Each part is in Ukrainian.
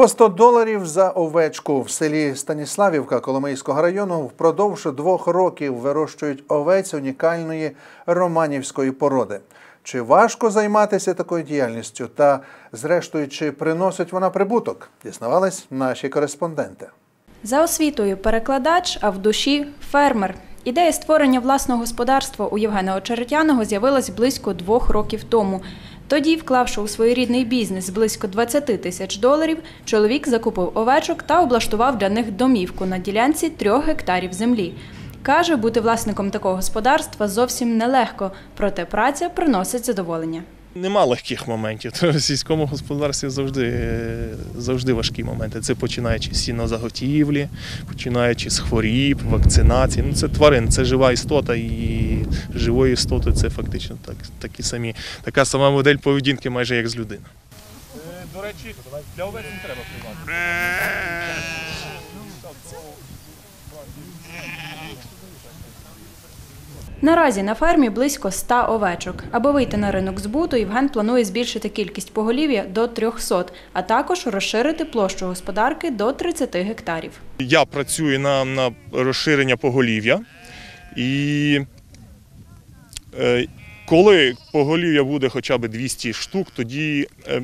По 100 доларів за овечку в селі Станіславівка Коломийського району впродовж двох років вирощують овець унікальної романівської породи. Чи важко займатися такою діяльністю та, зрештою, чи приносить вона прибуток? Дізнавались наші кореспонденти. За освітою перекладач, а в душі фермер. Ідея створення власного господарства у Євгена Очеретяного з'явилась близько двох років тому. Тоді, вклавши у своєрідний бізнес близько 20 тисяч доларів, чоловік закупив овечок та облаштував для них домівку на ділянці трьох гектарів землі. Каже, бути власником такого господарства зовсім нелегко, проте праця приносить задоволення. Нема легких моментів. В сільському господарстві завжди, е, завжди важкі моменти. Це починаючи з сінозаготівлі, починаючи з хворіб, вакцинації. Ну, це тварин, це жива істота, і живої істоти це фактично так, такі самі, така сама модель поведінки, майже як з людини. До речі, для овець не треба приймати. Наразі на фермі близько 100 овечок. Аби вийти на ринок збуту, Євген планує збільшити кількість поголів'я до 300, а також розширити площу господарки до 30 гектарів. Я працюю на, на розширення поголів'я. І е, коли поголів'я буде хоча б 200 штук, тоді е,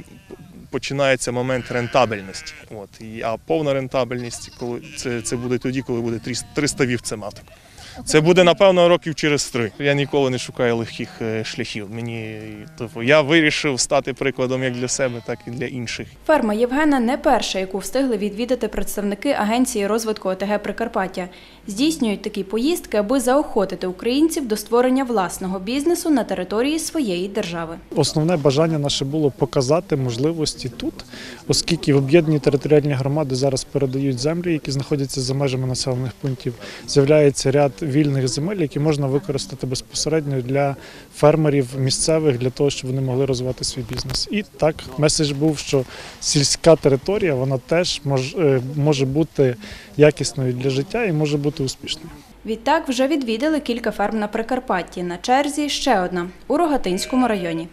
починається момент рентабельності. От. А повна рентабельність коли, це, це буде тоді, коли буде 300 300 вівцематок. Це буде, напевно, років через три. Я ніколи не шукаю легких е, шляхів. Мені тобто, я вирішив стати прикладом як для себе, так і для інших. Ферма Євгена не перша, яку встигли відвідати представники Агенції розвитку ОТГ Прикарпаття. Здійснюють такі поїздки, аби заохотити українців до створення власного бізнесу на території своєї держави. Основне бажання наше було показати можливості тут, оскільки в об'єднані територіальні громади зараз передають землі, які знаходяться за межами населених пунктів. З'являється ряд вільних земель, які можна використати безпосередньо для фермерів місцевих для того, щоб вони могли розвивати свій бізнес. І так меседж був, що сільська територія вона теж е, може бути якісною для життя і може бути успішною. Відтак вже відвідали кілька ферм на Прикарпатті. На черзі ще одна у Рогатинському районі.